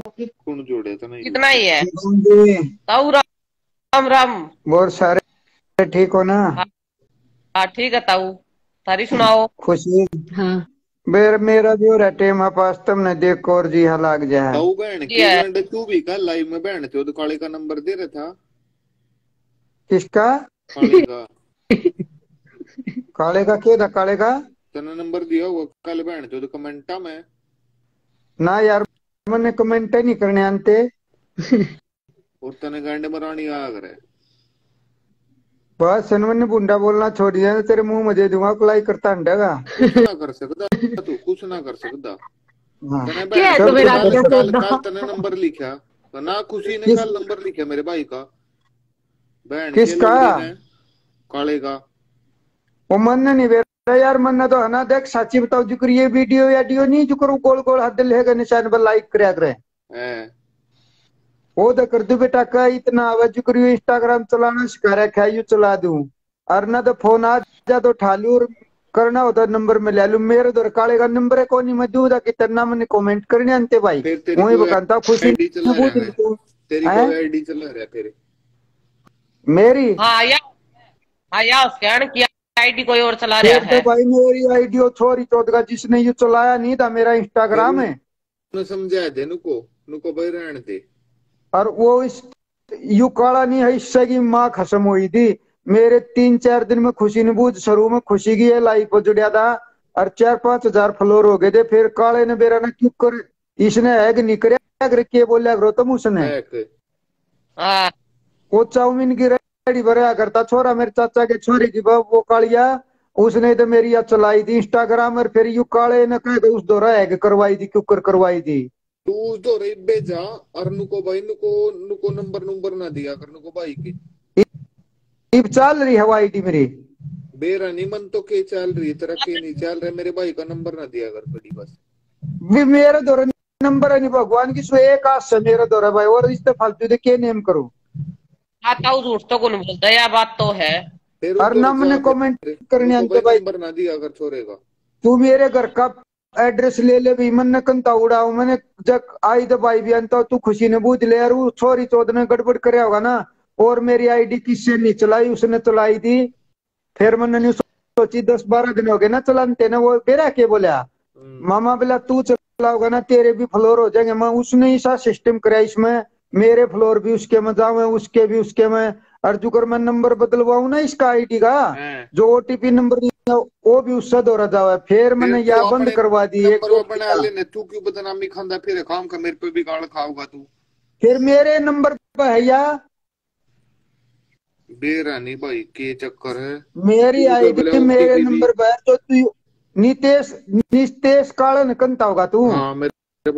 कौन जोड़े था नहीं कितना ही है। ताऊ राम राम और सारे ठीक हो ना? हाँ ठीक है ताऊ। तारी सुनाओ। खुशी? हाँ। मेरा मेरा जो रटे माँ पास तुमने देख और जी हाँ लाग जाए ताऊ बहन की बहन तू भी का लाइव में बहन चोद काले का नंबर दे रहा था। किसका? काले का। काले का? क्या था? काले का? तने नंबर दिया हुआ कल बहन चोद कमेंटा में। ना यार मैंने कमेंट ही नहीं करने आते और तने गांडे मरानी आ करे बस सन मैंने बुंडा बोलना छोड़ दिया तो तेरे मुँह में दे दूँगा अप्लाई करता अंडेगा कुछ ना कर सकता तू कुछ ना कर सकता क्या है बहन तुम्हें कल- तने नंबर लिखा तो ना खुशी ने किस- कल नंबर लिखा मेरे भाई का बहन किसका? काले का वो मन नहीं बेरा यार मन तो है ना देख सच्ची बताओ जुकर ये वीडियो या डियो नहीं जुकर वो गोल गोल हाथ लेगा निशान पर लाइक करया करे। वो तो कर दू बेटा का इतना आवाज़ जुकर ये इंस्टाग्राम चलाना सिखा रखा है यू चला दूँ? और ना तो फ़ोन आ जा तो उठा लू और करना होता नंबर में ले लू। मेरे दर काले का नंबर है कौन मैं दूधा कितना मैंने कमेंट करने अंते भाई। वही बकानता खुशी रहा है। तू तेरी हैं? कोई आईडी चला रहा है तेरे। मेरी? हाँ या हाँ या स्कैन किया आईडी कोई और चला रहा फिर तो है? भाई मेरी आईडी और छोरी चौथ का जिसने ये चलाया नहीं था मेरा इंस्टाग्राम है। समझाया दे नुको नुको भाई रहने दे। और वो इस यू काला नहीं है इससे की माँ खत्म हुई थी। मेरे तीन चार दिन में खुशी ने बूझ शुरू में खुशी की है लाइफ पर जुड़िया था। और चार पाँच हज़ार फ्लोर हो गए थे फिर काले ने मेरा ना क्यों कर इसने हैग करया के बोलिया करो तुम उसने। हाँ। वो चाउमीन की रेडी भरया करता छोरा मेरे चाचा के छोरी की बहू, वो कालिया उसने तो मेरी याद चलाई थी इंस्टाग्राम और फिर यू काले ने कह उस दौरा हैग करवाई थी क्यों कर करवाई थी तू उस दो रे भेजा और नुको भाई नुको नुको नंबर नंबर ना दिया कर नुको भाई के। अब चल रही हवा आईडी मेरी। बेरा नहीं मन तो के चल रही है, तेरा के नहीं चल रहा मेरे भाई का नंबर ना दिया कर कभी बस। भी मेरे दौरा नंबर है नहीं भगवान की सो एक आस है मेरे दौरा भाई और इस फालतू दे के नेम करूँ। हाँ ताऊ झूठ तो कौन बोलता है या बात तो है। ना कमेंट करने भाई। नंबर ना दिया छोरे का। तू मेरे घर का एड्रेस ले ले भी मन कंता उड़ाऊ मैंने जब आई तो भाई भी अंता तू खुशी ने बूझ ले यार वो छोरी चौध ने गड़बड़ करे होगा ना और मेरी आईडी किससे नहीं चलाई उसने चलाई थी फिर मैंने नहीं सोची दस बारह दिन हो गए ना चलाते ना वो बेरा के बोला हम्म, मामा बोला तू चलाओगा ना तेरे भी फ्लोर हो जाएँगे मैं उसने ही सा सिस्टम कराया इसमें। मेरे फ्लोर भी उसके में जाऊँ उसके भी उसके में। और जुकर मैं नंबर बदलवाऊ ना इसका आईडी का? हैं। जो ओटीपी नंबर वो भी उससे दौरा जावा फिर मैंने फिर या तू बंद करवा दी एक बना लेने तू क्यों बदनामी खांदा? फिर काम का मेरे पे भी गाल खाओगा तू। फिर मेरे नंबर पे है या? बेरा नहीं भाई के चक्कर है? मेरी तू तो आईडी मेरे नंबर पे है तो तू नितेश नितेश कालन कंता होगा तू। हाँ मेरे